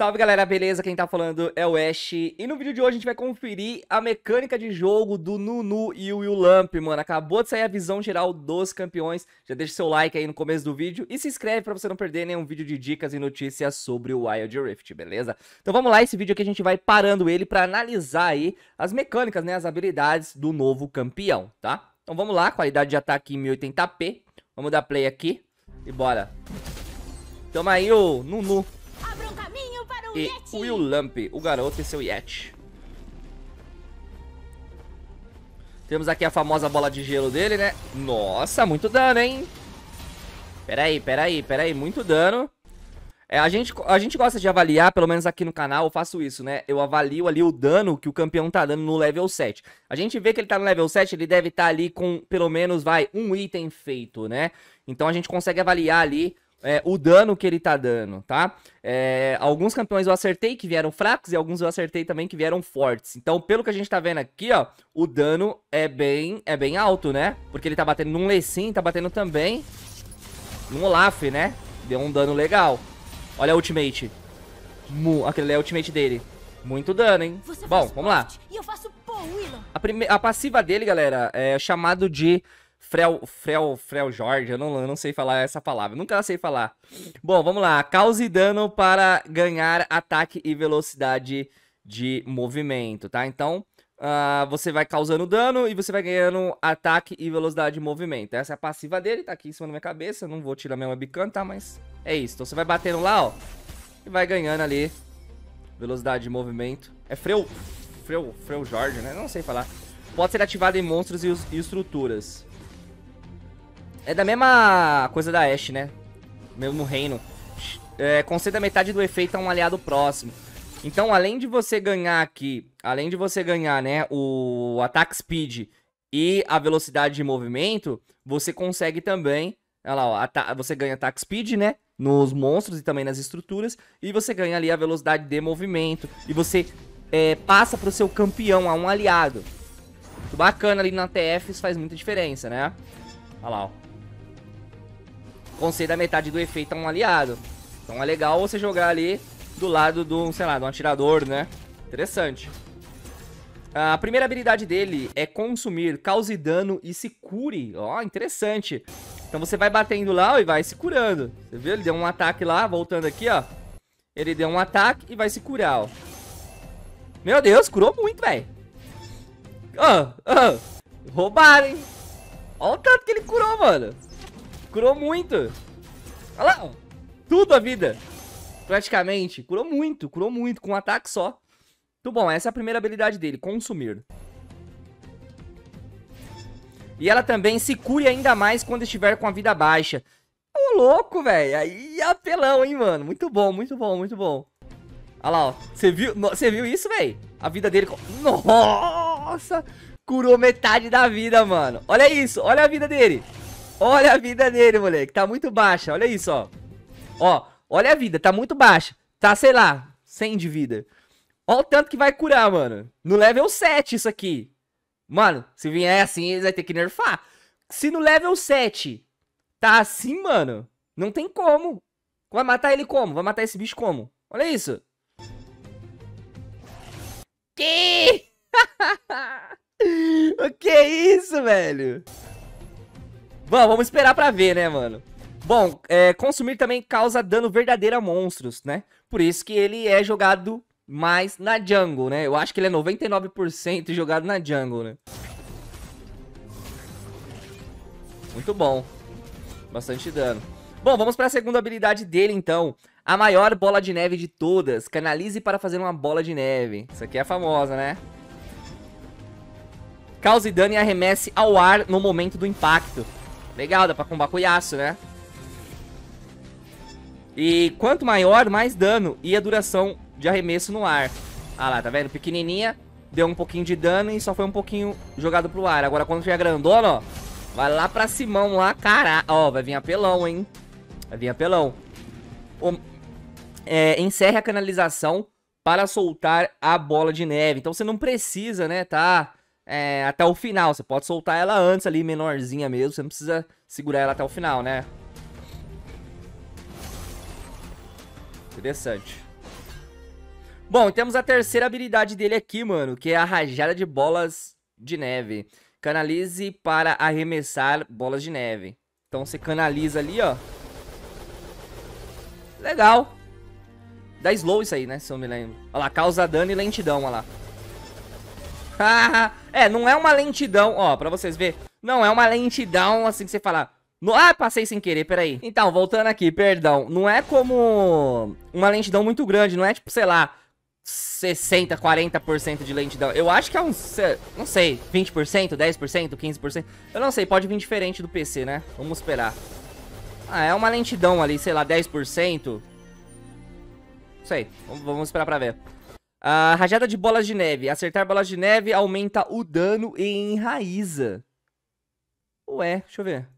Salve galera, beleza? Quem tá falando é o Ash. E no vídeo de hoje a gente vai conferir a mecânica de jogo do Nunu e o Will Lamp, mano. Acabou de sair a visão geral dos campeões. Já deixa seu like aí no começo do vídeo E se inscreve pra você não perder nenhum vídeo de dicas e notícias sobre o Wild Rift, beleza? Então vamos lá, esse vídeo aqui a gente vai parando ele pra analisar aí as mecânicas, né, as habilidades do novo campeão, tá? Então vamos lá, qualidade de ataque em 1080p Vamos dar play aqui e bora. Tamo aí o Nunu e Will Lamp, o garoto e seu Yeti. Temos aqui a famosa bola de gelo dele, né? Nossa, muito dano, hein? Peraí, peraí, peraí, muito dano. É, a, gente, a gente gosta de avaliar, pelo menos aqui no canal, eu faço isso, né? Eu avalio ali o dano que o campeão tá dando no level 7. A gente vê que ele tá no level 7, ele deve estar tá ali com, pelo menos, vai, um item feito, né? Então a gente consegue avaliar ali é, o dano que ele tá dando, tá? É, alguns campeões eu acertei que vieram fracos e alguns eu acertei também que vieram fortes. Então, pelo que a gente tá vendo aqui, ó, o dano é bem, é bem alto, né? Porque ele tá batendo num Lecim, tá batendo também num Olaf, né? Deu um dano legal. Olha a ultimate. Mu, aquele é a ultimate dele. Muito dano, hein? Você Bom, vamos lá. A, prime... a passiva dele, galera, é chamado de Frel, Frel, Frel Jorge, eu não, eu não sei falar essa palavra, nunca sei falar. Bom, vamos lá. Cause dano para ganhar ataque e velocidade de movimento, tá? Então, uh, você vai causando dano e você vai ganhando ataque e velocidade de movimento. Essa é a passiva dele, tá aqui em cima da minha cabeça. Não vou tirar minha webcam, tá? Mas é isso. Então você vai batendo lá, ó, e vai ganhando ali velocidade de movimento. É Freu, Freu, Freu Jorge, né? Não sei falar. Pode ser ativado em monstros e, e estruturas. É da mesma coisa da Ashe, né? Mesmo reino. É, conceda metade do efeito a um aliado próximo. Então, além de você ganhar aqui, além de você ganhar, né, o ataque speed e a velocidade de movimento, você consegue também, olha lá, ó, você ganha ataque speed, né, nos monstros e também nas estruturas, e você ganha ali a velocidade de movimento, e você é, passa pro seu campeão, a um aliado. Muito bacana ali na TF, isso faz muita diferença, né? Olha lá, ó conceda metade do efeito a um aliado. Então é legal você jogar ali do lado do, sei lá, do atirador, né? Interessante. A primeira habilidade dele é consumir, cause dano e se cure. Ó, oh, interessante. Então você vai batendo lá e vai se curando. Você viu? Ele deu um ataque lá, voltando aqui, ó. Ele deu um ataque e vai se curar, ó. Meu Deus, curou muito, velho. Ó, ó. Roubaram, hein? Olha o tanto que ele curou, mano. Curou muito. Olha lá, Tudo a vida. Praticamente. Curou muito, curou muito, com um ataque só. Muito bom, essa é a primeira habilidade dele, consumir. E ela também se cure ainda mais quando estiver com a vida baixa. Ô, louco, velho. Aí apelão, hein, mano. Muito bom, muito bom, muito bom. Olha lá, ó. Você viu, você viu isso, velho? A vida dele... Nossa! Curou metade da vida, mano. Olha isso, olha a vida dele. Olha a vida dele, moleque. Tá muito baixa. Olha isso, ó. Ó, olha a vida. Tá muito baixa. Tá, sei lá, 100 de vida. Olha o tanto que vai curar, mano. No level 7 isso aqui. Mano, se vier assim, eles vão ter que nerfar. Se no level 7 tá assim, mano, não tem como. Vai matar ele como? Vai matar esse bicho como? Olha isso. Que? o que é isso, velho? Bom, vamos esperar pra ver, né, mano? Bom, é, consumir também causa dano verdadeiro a monstros, né? Por isso que ele é jogado mais na jungle, né? Eu acho que ele é 99% jogado na jungle, né? Muito bom. Bastante dano. Bom, vamos para a segunda habilidade dele, então. A maior bola de neve de todas. Canalize para fazer uma bola de neve. Isso aqui é famosa, né? Cause dano e arremesse ao ar no momento do impacto. Legal, dá pra combater com Yasuo, né? E quanto maior, mais dano e a duração de arremesso no ar. Ah lá, tá vendo? Pequenininha, deu um pouquinho de dano e só foi um pouquinho jogado pro ar. Agora quando tiver grandona, ó, vai lá pra Simão lá, caralho. Ó, vai vir apelão, hein? Vai vir apelão. O, é, encerre a canalização para soltar a bola de neve. Então você não precisa, né, tá é, até o final. Você pode soltar ela antes ali, menorzinha mesmo. Você não precisa segurar ela até o final, né? Interessante. Bom, temos a terceira habilidade dele aqui, mano, que é a rajada de bolas de neve. Canalize para arremessar bolas de neve. Então você canaliza ali, ó. Legal. Dá slow isso aí, né? Se eu me lembro. Olha lá, causa dano e lentidão, olha lá. é, não é uma lentidão, ó, pra vocês verem. Não é uma lentidão assim que você fala. Ah, passei sem querer, peraí. Então, voltando aqui, perdão. Não é como uma lentidão muito grande, não é tipo, sei lá, 60, 40% de lentidão. Eu acho que é uns, não sei, 20%, 10%, 15%. Eu não sei, pode vir diferente do PC, né? Vamos esperar. Ah, é uma lentidão ali, sei lá, 10%. Não sei, vamos esperar pra ver. A rajada de bolas de neve. Acertar bolas de neve aumenta o dano e enraiza. Ué, deixa eu ver.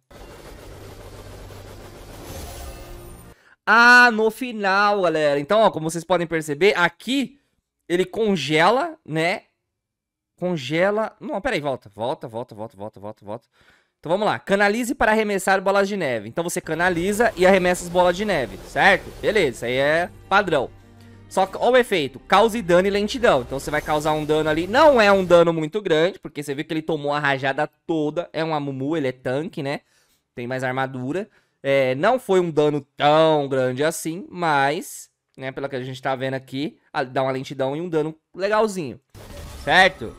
Ah, no final, galera. Então, ó, como vocês podem perceber, aqui ele congela, né? Congela... Não, peraí, volta. Volta, volta, volta, volta, volta, volta. Então vamos lá. Canalize para arremessar bolas de neve. Então você canaliza e arremessa as bolas de neve, certo? Beleza, isso aí é padrão. Só que, olha o efeito, cause dano e lentidão. Então você vai causar um dano ali. Não é um dano muito grande, porque você vê que ele tomou a rajada toda. É um Amumu, ele é tanque, né? Tem mais armadura. É, não foi um dano tão grande assim, mas, né, pelo que a gente tá vendo aqui, dá uma lentidão e um dano legalzinho, certo?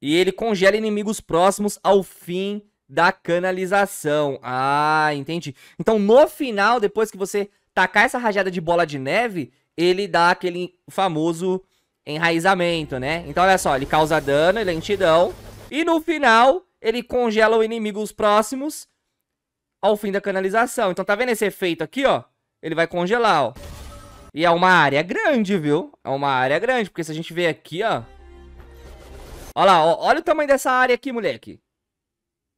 E ele congela inimigos próximos ao fim da canalização. Ah, entendi. Então, no final, depois que você tacar essa rajada de bola de neve, ele dá aquele famoso enraizamento, né? Então, olha só, ele causa dano e lentidão. E no final, ele congela os inimigos próximos ao fim da canalização. Então tá vendo esse efeito aqui, ó? Ele vai congelar, ó. E é uma área grande, viu? É uma área grande, porque se a gente ver aqui, ó... Olha lá, ó, olha o tamanho dessa área aqui, moleque.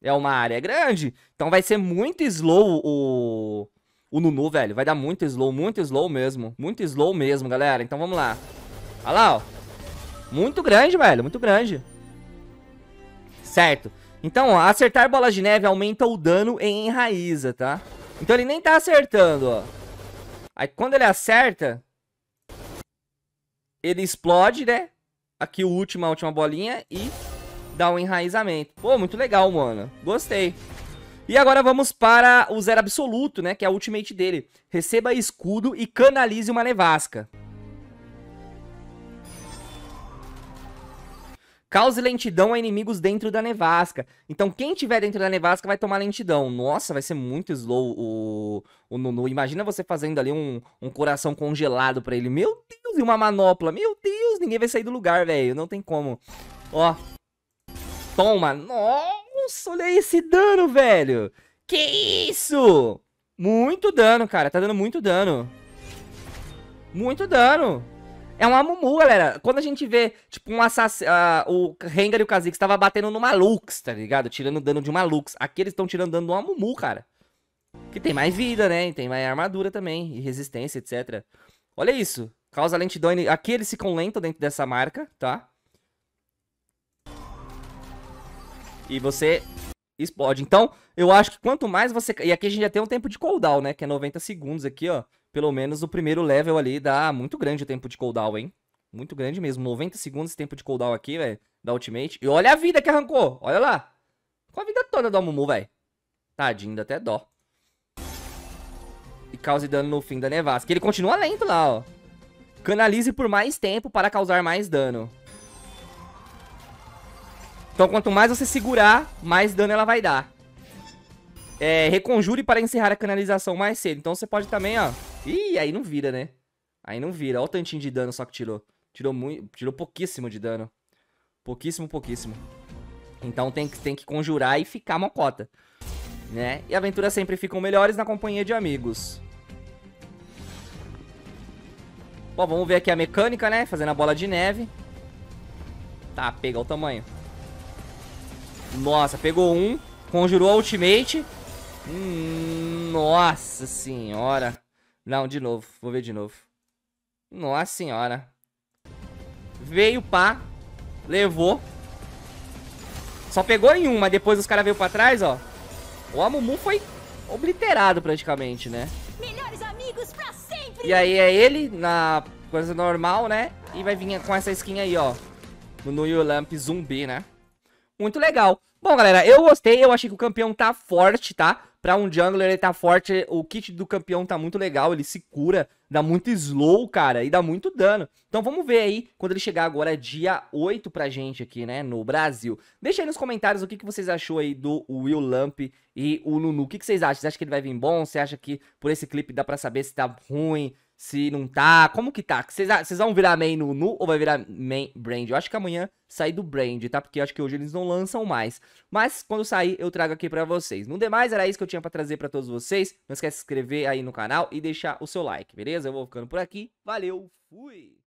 É uma área grande. Então vai ser muito slow o... O Nunu, velho. Vai dar muito slow, muito slow mesmo. Muito slow mesmo, galera. Então vamos lá. Olha lá, ó. Muito grande, velho. Muito grande. Certo. Então, ó, acertar bolas de neve aumenta o dano e enraiza, tá? Então ele nem tá acertando, ó. Aí quando ele acerta, ele explode, né? Aqui o último, a última bolinha e dá um enraizamento. Pô, muito legal, mano. Gostei. E agora vamos para o zero absoluto, né? Que é a ultimate dele. Receba escudo e canalize uma nevasca. Cause lentidão a inimigos dentro da nevasca. Então, quem tiver dentro da nevasca vai tomar lentidão. Nossa, vai ser muito slow o, o Nunu. Imagina você fazendo ali um, um coração congelado pra ele. Meu Deus, e uma manopla. Meu Deus, ninguém vai sair do lugar, velho. Não tem como. Ó. Toma. Nossa, olha esse dano, velho. Que isso? Muito dano, cara. Tá dando muito dano. Muito dano. É um Amumu, galera. Quando a gente vê, tipo, um assassino. Uh, o Rengar e o Kha'Zix estava batendo no Malux, tá ligado? Tirando dano de um Malux. Aqui eles estão tirando dano do Amumu, cara. Que tem mais vida, né? E tem mais armadura também. E resistência, etc. Olha isso. Causa lentidão. Aqui eles ficam lentos dentro dessa marca, tá? E você explode. Então, eu acho que quanto mais você... E aqui a gente já tem um tempo de cooldown, né? Que é 90 segundos aqui, ó pelo menos o primeiro level ali dá muito grande o tempo de cooldown, hein? Muito grande mesmo. 90 segundos esse tempo de cooldown aqui, velho, da ultimate. E olha a vida que arrancou, olha lá. Com a vida toda do Amumu, velho. Tadinho, dá até dó. E cause dano no fim da nevasca. Ele continua lento lá, ó. Canalize por mais tempo para causar mais dano. Então, quanto mais você segurar, mais dano ela vai dar. É, reconjure para encerrar a canalização mais cedo. Então, você pode também, ó Ih, aí não vira, né? Aí não vira. Olha o tantinho de dano só que tirou. Tirou muito, tirou pouquíssimo de dano. Pouquíssimo, pouquíssimo. Então tem que, tem que conjurar e ficar mocota. Né? E aventuras sempre ficam melhores na companhia de amigos. Bom, vamos ver aqui a mecânica, né? Fazendo a bola de neve. Tá, pega o tamanho. Nossa, pegou um. Conjurou a ultimate. Hum, nossa senhora. Não, de novo. Vou ver de novo. Nossa senhora. Veio, pá. Levou. Só pegou em um, mas depois os caras veio pra trás, ó. O Amumu foi obliterado praticamente, né? E aí é ele na coisa normal, né? E vai vir com essa skin aí, ó. No New Lamp zumbi, né? Muito legal. Bom, galera, eu gostei. Eu achei que o campeão tá forte, tá? Pra um jungler ele tá forte. O kit do campeão tá muito legal. Ele se cura, dá muito slow, cara. E dá muito dano. Então vamos ver aí quando ele chegar agora dia 8 pra gente aqui, né? No Brasil. Deixa aí nos comentários o que, que vocês achou aí do Will Lamp e o Nunu. O que, que vocês acham? Você acha que ele vai vir bom? Você acha que por esse clipe dá pra saber se tá ruim? se não tá. Como que tá? Vocês vão virar main no Nu ou vai virar main Brand? Eu acho que amanhã sai do Brand, tá? Porque eu acho que hoje eles não lançam mais. Mas quando sair, eu trago aqui pra vocês. No demais, era isso que eu tinha pra trazer pra todos vocês. Não esquece de se inscrever aí no canal e deixar o seu like, beleza? Eu vou ficando por aqui. Valeu, fui!